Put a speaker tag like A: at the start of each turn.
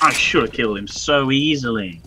A: I should have killed him so easily.